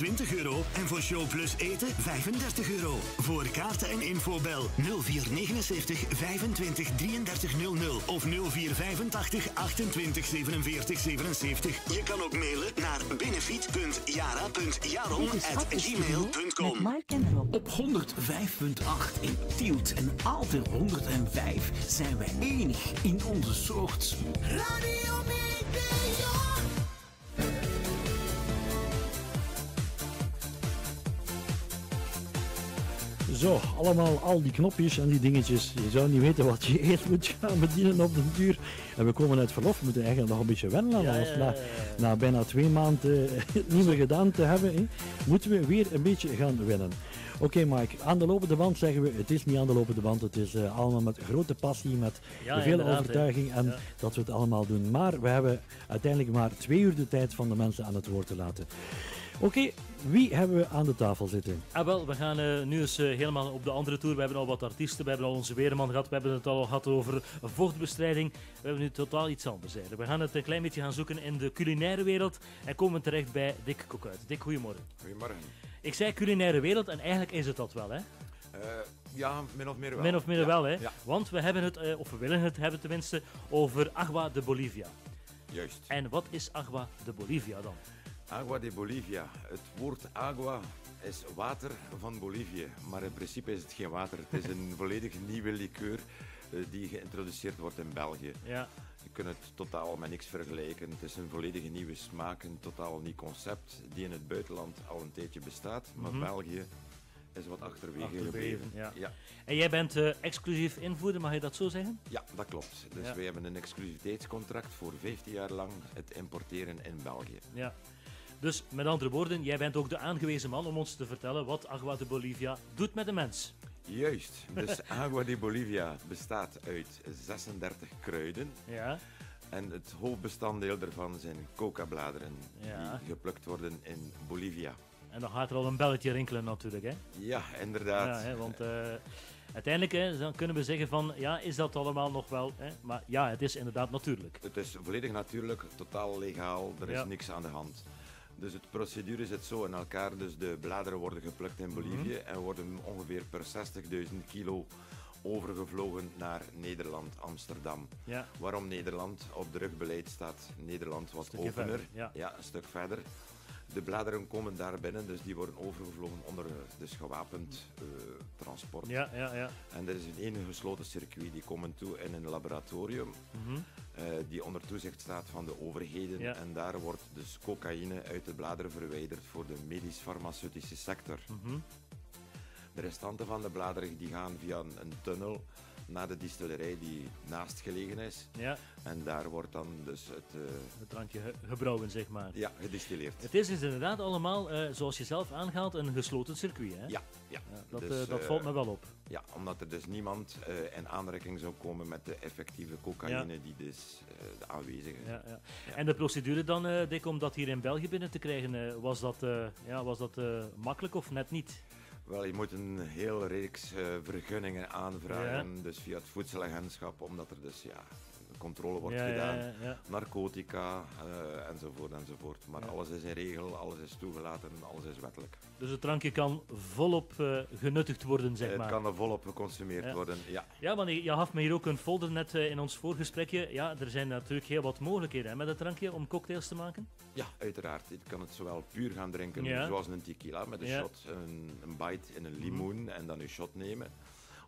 20 euro en voor Show Plus eten 35 euro. Voor kaarten en info bel 0479 25 33 00 of 0485 28 47 77. Je kan ook mailen naar benefiet.jara.jaron.gmail.com Met Mark en Rob. Op 105.8 in Tielt en Aalter 105 zijn wij enig in onze soort. Radio Meteor. Zo, allemaal al die knopjes en die dingetjes. Je zou niet weten wat je eerst moet gaan bedienen op de duur. En we komen uit verlof, we moeten eigenlijk nog een beetje wennen aan Ja, alles. ja, Na, ja, ja. na bijna twee maanden eh, het niet meer gedaan te hebben, hè, moeten we weer een beetje gaan wennen. Oké Mike, aan de lopende band zeggen we, het is niet aan de lopende band, het is eh, allemaal met grote passie, met Ja, veel overtuiging en Ja. dat we het allemaal doen. Maar we hebben uiteindelijk maar twee uur de tijd van de mensen aan het woord te laten. Oké, wie hebben we aan de tafel zitten? Ah, wel, we gaan eh, nu eens eh, helemaal op de andere tour. We hebben al wat artiesten, we hebben al onze weerman gehad, we hebben het al gehad over vochtbestrijding. We hebben nu totaal iets anders eigenlijk. We gaan het een klein beetje gaan zoeken in de culinaire wereld en komen terecht bij Dick Kokuit. Dick, goedemorgen. Goedemorgen. Ik zei culinaire wereld en eigenlijk is het dat wel, hè? Eh, ja, min of meer wel. Min of meer Ja, wel, hè? Ja, Want we hebben het, eh, of we willen het hebben tenminste, over Agua de Bolivia. juist. En wat is Agua de Bolivia dan? Agua de Bolivia. Het woord agua is water van Bolivie. Maar in principe is het geen water. Het is een volledig nieuwe liqueur eh, die geïntroduceerd wordt in België. Ja, Je kunt het totaal met niks vergelijken. Het is een volledige nieuwe smaak, een totaal nieuw concept die in het buitenland al een tijdje bestaat. Maar België is wat achterwege Mhm. Achterwege, gebleven. ja. Ja, En jij bent eh, exclusief invoerder, mag je dat zo zeggen? ja, dat klopt. Dus Ja. wij hebben een exclusiviteitscontract voor 15 jaar lang het importeren in België. Ja. Dus met andere woorden, jij bent ook de aangewezen man om ons te vertellen wat Agua de Bolivia doet met de mens. Juist, dus Agua de Bolivia bestaat uit 36 kruiden. Ja. En het hoofdbestanddeel daarvan zijn coca-bladeren Ja. die geplukt worden in Bolivia. En dan gaat er al een belletje rinkelen natuurlijk, hè? Ja, inderdaad. Ja, hè, want eh, uiteindelijk hè, dan kunnen we zeggen van, ja, is dat allemaal nog wel... Hè? Maar ja, het is inderdaad natuurlijk. Het is volledig natuurlijk, totaal legaal, er is Ja. niks aan de hand. Dus het procedure zit zo in elkaar, dus de bladeren worden geplukt in Bolivie Mhm. en worden ongeveer per 60.000 kilo overgevlogen naar Nederland, Amsterdam. Ja. Waarom Nederland? Op de rugbeleid staat Nederland wat opener. verder, ja. een stuk verder. De bladeren komen daar binnen, dus die worden overgevlogen onder eh, dus gewapend eh, transport. Ja, ja, ja. En er is een ene gesloten circuit. Die komen toe in een laboratorium eh, die onder toezicht staat van de overheden. Ja. En daar wordt dus cocaïne uit de bladeren verwijderd voor de medisch-farmaceutische sector. De restanten van de bladeren die gaan via een tunnel naar de distillerij die naast gelegen is. ja. En daar wordt dan dus het eh, Het drankje ge- gebrouwen, zeg maar. ja, gedistilleerd. Het is dus inderdaad allemaal, eh, zoals je zelf aangaat, een gesloten circuit, hè? Ja, ja. Ja, dat, Dus, eh, dat valt me wel op. Ja, omdat er dus niemand in aanraking zou komen met de effectieve cocaïne Ja. die dus de aanwezig is. Ja, ja. En de procedure dan, Dick, om dat hier in België binnen te krijgen, was dat, ja, was dat makkelijk of net niet? Wel, je moet een heel reeks eh, vergunningen aanvragen, dus via het voedselagentschap, omdat er dus ja, controle wordt gedaan. Narcotica eh, enzovoort enzovoort. Maar alles is in regel, alles is toegelaten, alles is wettelijk. Dus het drankje kan volop eh, genuttigd worden, zeg het maar. kan er volop geconsumeerd worden, ja. Ja, want je gaf me hier ook een folder net eh, in ons voorgesprekje. Ja, er zijn natuurlijk heel wat mogelijkheden hè, met het drankje om cocktails te maken. Ja, uiteraard. Je kan het zowel puur gaan drinken, zoals een tequila, met een shot, een, een bite in een limoen en dan een shot nemen.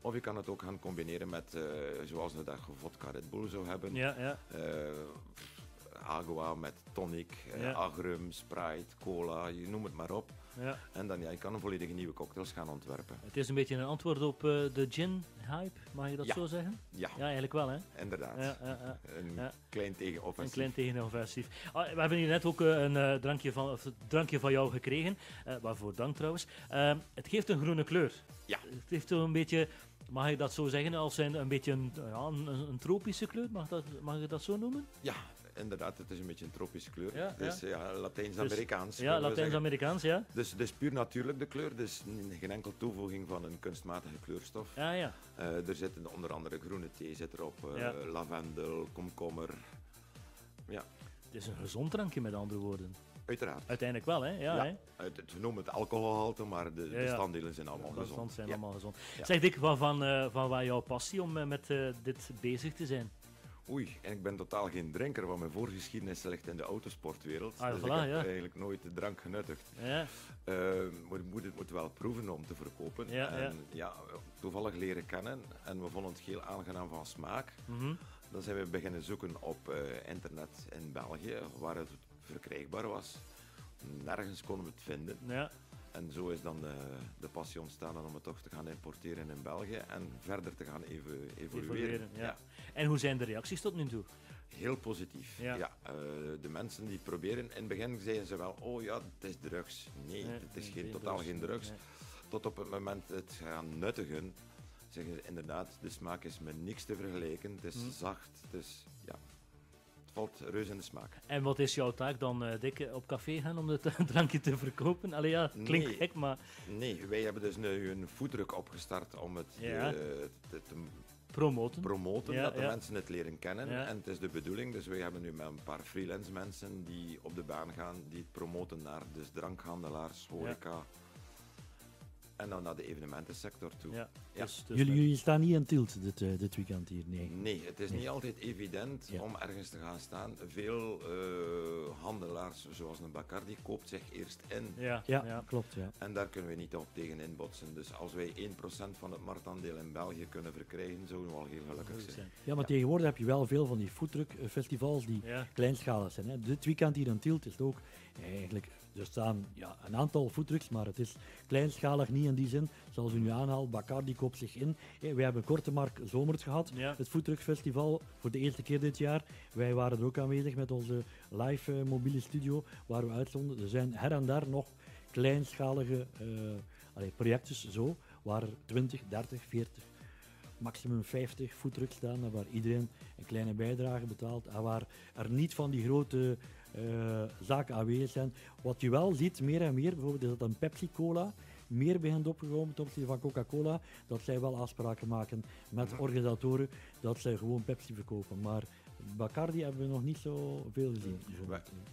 Of je kan het ook gaan combineren met, eh, zoals we dat vodka Red Bull zou hebben. Ja, ja. Eh, agua met tonic, eh, Ja. agrum, Sprite, cola, je noem het maar op. ja. En dan ja, je kan een volledige nieuwe cocktails gaan ontwerpen. Het is een beetje een antwoord op de gin-hype, mag je dat Ja. zo zeggen? Ja, Ja, eigenlijk wel, hè? inderdaad. Ja. Een klein tegenoffensief. Een klein tegenoffensief. Ah, we hebben hier net ook een drankje, van, of, drankje van jou gekregen. Waarvoor dank trouwens. Eh, het geeft een groene kleur. Ja. Het heeft een beetje, mag je dat zo zeggen, als een, een beetje een, ja, een, een tropische kleur? Mag, dat, mag je dat zo noemen? Ja, inderdaad. Het is een beetje een tropische kleur. Ja, dus ja, Latijns-Amerikaans. Dus- ja. Latijns-Amerikaans, ja. Dus, dus puur natuurlijk de kleur, dus geen enkel toevoeging van een kunstmatige kleurstof. Ja, ja. Eh, er zitten onder andere groene thee zit erop, eh, Ja. lavendel, komkommer. Ja, Het is een gezond drankje, met andere woorden. Uiteraard. Uiteindelijk wel, hè? Ja, Ja, hè? het, we noemen het alcoholgehalte, maar de Ja, de ja. standdelen zijn allemaal De gezond. afstand zijn allemaal gezond. Zeg Dick, wat van, eh, van waar jouw passie om eh, met eh, dit bezig te zijn? Oei, en ik ben totaal geen drinker, want mijn voorgeschiedenis ligt in de autosportwereld. Ah, dus voilà, ik heb ja. eigenlijk nooit de drank genuttigd. Ja, maar je moet het moet wel proeven om te verkopen. Ja, en ja, toevallig leren kennen en we vonden het heel aangenaam van smaak. mhm. Dan zijn we beginnen zoeken op eh, internet in België, waar het verkrijgbaar was. Nergens konden we het vinden. ja. En zo is dan de, de passie ontstaan om het toch te gaan importeren in België en verder te gaan evo- evolueren. Evolueren, ja. En hoe zijn de reacties tot nu toe? Heel positief. Ja. Ja. eh, de mensen die het proberen, in het begin zeiden ze wel, oh ja, het is drugs. Nee, Nee, het is nee, geen, geen totaal drugs. geen drugs. Nee. Tot op het moment het gaan nuttigen, zeggen ze inderdaad, de smaak is met niks te vergelijken. Het is Hm. zacht, het is, ja, het valt reus in de smaak. En wat is jouw taak dan, eh Dick, op café gaan om het drankje te verkopen? Allee ja, klinkt Nee. gek, maar Nee, wij hebben dus nu een foodtruck opgestart om het Ja. eh, te, te promoten. promoten, Ja, dat de ja. mensen het leren kennen. En het is de bedoeling, dus wij hebben nu met een paar freelance mensen die op de baan gaan, die het promoten naar dus drankhandelaars, horeca. En dan naar de evenementensector toe. Ja, Ja. Dus, dus Jullie, jullie staan niet in tilt dit, eh, dit weekend hier, nee. Nee, het is Nee. niet altijd evident Ja. om ergens te gaan staan. Veel eh, handelaars, zoals een Bacardi, koopt zich eerst in. ja, Ja, ja. klopt, ja. En daar kunnen we niet op tegen inbotsen. Dus als wij 1% van het marktaandeel in België kunnen verkrijgen, zouden we al heel gelukkig zijn. Ja, maar tegenwoordig heb je wel veel van die foodtruck-festivals die Ja. kleinschalig zijn. Hè. Dit weekend hier in Tielt is het ook eigenlijk... Er staan ja, een aantal foodtrucks, maar het is kleinschalig niet in die zin. Zoals u nu aanhaalt, Bacardi koopt zich in. Hè, wij hebben Korte Mark Zomert gehad, Ja. het foodtruckfestival, voor de eerste keer dit jaar. Wij waren er ook aanwezig met onze live eh, mobiele studio, waar we uitzonden. Er zijn her en daar nog kleinschalige allee, projectjes zo, waar er 20, 30, 40 maximum 50 foodtrucks staan, waar iedereen een kleine bijdrage betaalt en waar er niet van die grote eh, zaken aanwezig zijn. Wat je wel ziet, meer en meer, bijvoorbeeld is dat een Pepsi-Cola meer begint opgekomen ten opzichte van Coca-Cola, dat zij wel afspraken maken met organisatoren dat zij gewoon Pepsi verkopen. Maar Bacardi hebben we nog niet zo veel gezien.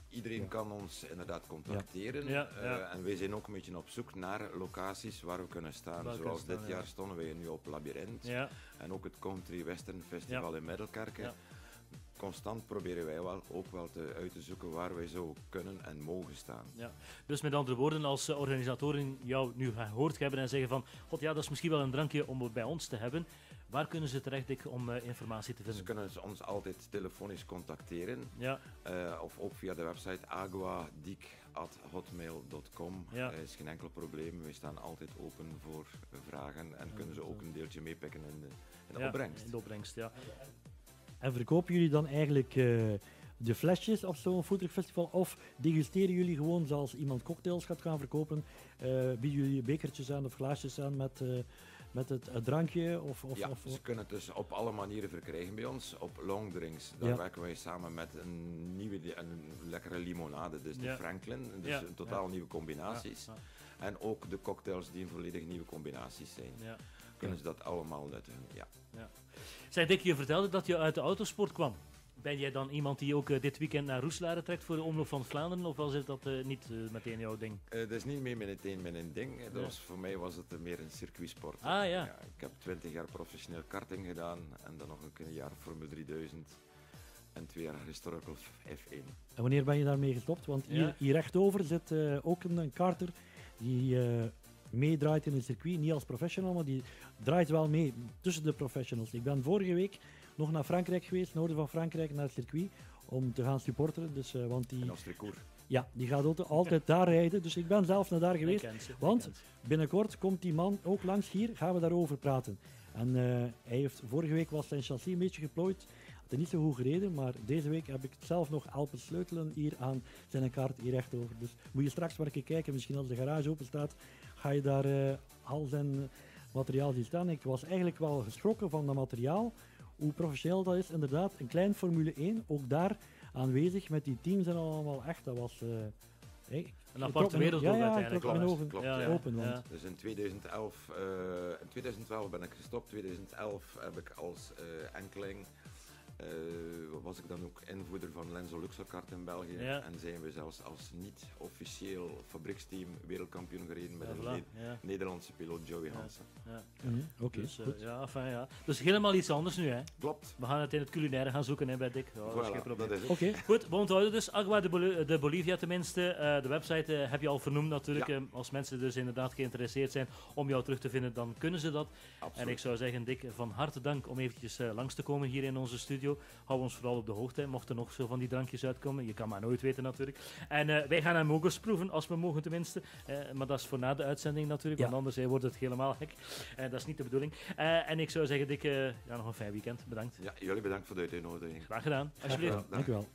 Iedereen Ja. kan ons inderdaad contacteren. Ja, eh, ja. en wij zijn ook een beetje op zoek naar locaties waar we kunnen staan. Waar Zoals kunnen dit staan, jaar ja. stonden wij nu op Labyrinth. Ja, En ook het Country Western Festival in Middelkerken. Constant proberen wij wel, ook wel te, uit te zoeken waar wij zo kunnen en mogen staan. ja. Dus met andere woorden, als eh, organisatoren jou nu gehoord hebben en zeggen van God, ja, dat is misschien wel een drankje om bij ons te hebben. Waar kunnen ze terecht Dick, om eh, informatie te Ze vinden? kunnen ze ons altijd telefonisch contacteren. Ja, eh, of ook via de website aguadiek.hotmail.com. Ja. is geen enkel probleem. We staan altijd open voor vragen en kunnen ze ook een deeltje meepikken in de, in de ja, opbrengst. in de opbrengst, ja. En verkopen jullie dan eigenlijk eh, de flesjes op zo'n foodtruckfestival of degusteren jullie gewoon zoals iemand cocktails gaat gaan verkopen? eh, bieden jullie bekertjes aan of glaasjes aan met, eh, met het, het drankje? Of, of, Ja, of, ze kunnen het dus op alle manieren verkrijgen bij ons. Op long drinks, daar Ja. werken wij samen met een nieuwe, een lekkere limonade, dus de Ja. Franklin. Dus Ja, een totaal ja. nieuwe combinaties. Ja, En ook de cocktails die een volledig nieuwe combinaties zijn. ja. Kunnen ze dat allemaal nuttigen, ja. Zeg Dick, je vertelde dat je uit de autosport kwam. Ben jij dan iemand die ook eh, dit weekend naar Roeselare trekt voor de Omloop van Vlaanderen? Of was het dat eh, niet eh, meteen jouw ding? Eh, dat is niet meer meteen mijn ding. Dat Ja. was, voor mij was het meer een circuitsport. Ah, ja. Ik heb 20 jaar professioneel karting gedaan en dan nog een jaar Formule 3000 en twee jaar historical F1. En wanneer ben je daarmee gestopt? Want hier, Ja. hier rechtover zit eh, ook een, een karter die eh, meedraait in een circuit. Niet als professional, maar die draait wel mee tussen de professionals. Ik ben vorige week nog naar Frankrijk geweest, noorden van Frankrijk, naar het circuit, om te gaan supporteren. Dus, eh, want die, En als recours. ja, die gaat altijd, altijd daar rijden. Dus ik ben zelf naar daar geweest. ze, want-. Binnenkort komt die man ook langs hier, gaan we daarover praten. En eh, hij heeft, vorige week was zijn chassis een beetje geplooid. Had hij niet zo goed gereden, maar deze week heb ik zelf nog helpen sleutelen hier aan zijn kaart hier rechtover. Dus moet je straks maar een keer kijken, misschien als de garage open staat, ga je daar eh, al zijn materiaal zien staan. Ik was eigenlijk wel geschrokken van dat materiaal, hoe professioneel dat is. Inderdaad, een klein Formule 1, ook daar aanwezig met die teams en allemaal echt. Dat was... eh, hey, Een aparte wereld ja, uiteindelijk. Klopt, ogen klopt, Ja, ja, open. Want ja. Dus in 2011, eh, in 2012 ben ik gestopt. 2011 heb ik als eh, enkeling was ik dan ook invoerder van Lenzo Luxorkart in België. Ja. En zijn we zelfs als niet-officieel fabrieksteam wereldkampioen gereden met Ja, een voilà, Ne- ja. Nederlandse piloot Joey Hansen. Ja. Mhm, Oké, Dus, eh, goed. ja, enfin, ja. dus helemaal iets anders nu. Hè. Klopt. We gaan het in het culinaire gaan zoeken hè, bij Dick. Ja, dat is geen Voilà, probleem. dat is het. Oké, Goed, we onthouden dus Agua de, Bol- de Bolivia tenminste. Eh, de website eh, heb je al vernoemd natuurlijk. Ja. Eh, als mensen dus inderdaad geïnteresseerd zijn om jou terug te vinden, dan kunnen ze dat. Absoluut. En ik zou zeggen, Dick, van harte dank om eventjes eh, langs te komen hier in onze studio. Hou ons vooral op de hoogte, mochten er nog zo van die drankjes uitkomen. Je kan maar nooit weten natuurlijk. En eh, wij gaan hem ook eens proeven, als we mogen tenminste. Eh, maar dat is voor na de uitzending natuurlijk, Ja. want anders wordt het helemaal gek. Eh, dat is niet de bedoeling. Eh, en ik zou zeggen, Dick, eh, ja, nog een fijn weekend. Bedankt. Ja, jullie bedankt voor de uitnodiging. Graag gedaan. Alsjeblieft. gedaan. dank u wel.